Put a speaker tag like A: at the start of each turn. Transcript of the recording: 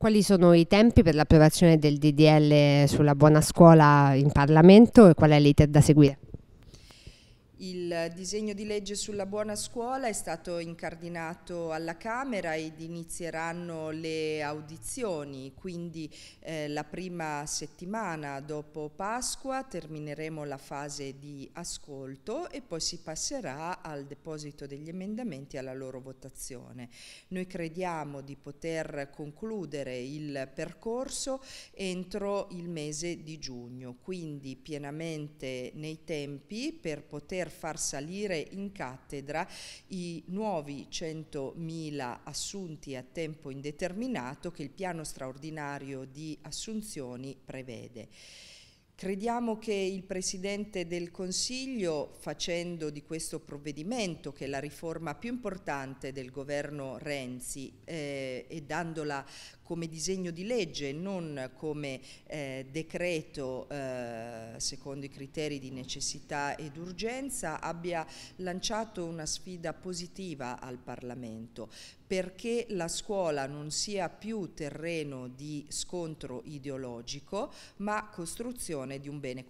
A: Quali sono i tempi per l'approvazione del DDL sulla buona scuola in Parlamento e qual è l'iter da seguire?
B: Il disegno di legge sulla buona scuola è stato incardinato alla Camera ed inizieranno le audizioni, quindi eh, la prima settimana dopo Pasqua termineremo la fase di ascolto e poi si passerà al deposito degli emendamenti e alla loro votazione. Noi crediamo di poter concludere il percorso entro il mese di giugno, quindi pienamente nei tempi per poter far salire in cattedra i nuovi 100.000 assunti a tempo indeterminato che il piano straordinario di assunzioni prevede. Crediamo che il Presidente del Consiglio, facendo di questo provvedimento, che è la riforma più importante del governo Renzi, eh, e dandola come disegno di legge, non come eh, decreto eh, secondo i criteri di necessità ed urgenza, abbia lanciato una sfida positiva al Parlamento. Perché la scuola non sia più terreno di scontro ideologico ma costruzione di un bene comune.